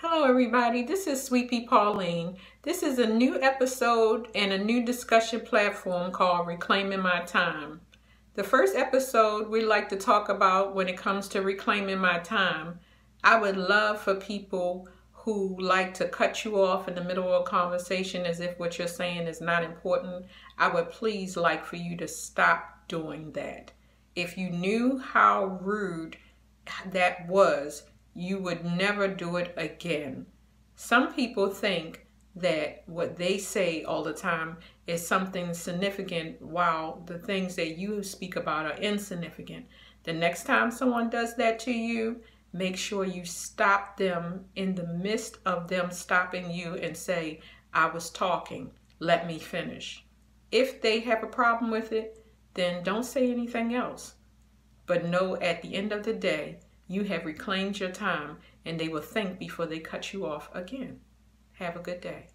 Hello, everybody. This is Sweetpee Pauline. This is a new episode and a new discussion platform called Reclaiming My Time. The first episode we like to talk about when it comes to reclaiming my time. I would love for people who like to cut you off in the middle of a conversation as if what you're saying is not important. I would please like for you to stop doing that. If you knew how rude that was, you would never do it again. Some people think that what they say all the time is something significant while the things that you speak about are insignificant. The next time someone does that to you, make sure you stop them in the midst of them stopping you and say, I was talking, let me finish. If they have a problem with it, then don't say anything else. But know at the end of the day, you have reclaimed your time and they will think before they cut you off again. Have a good day.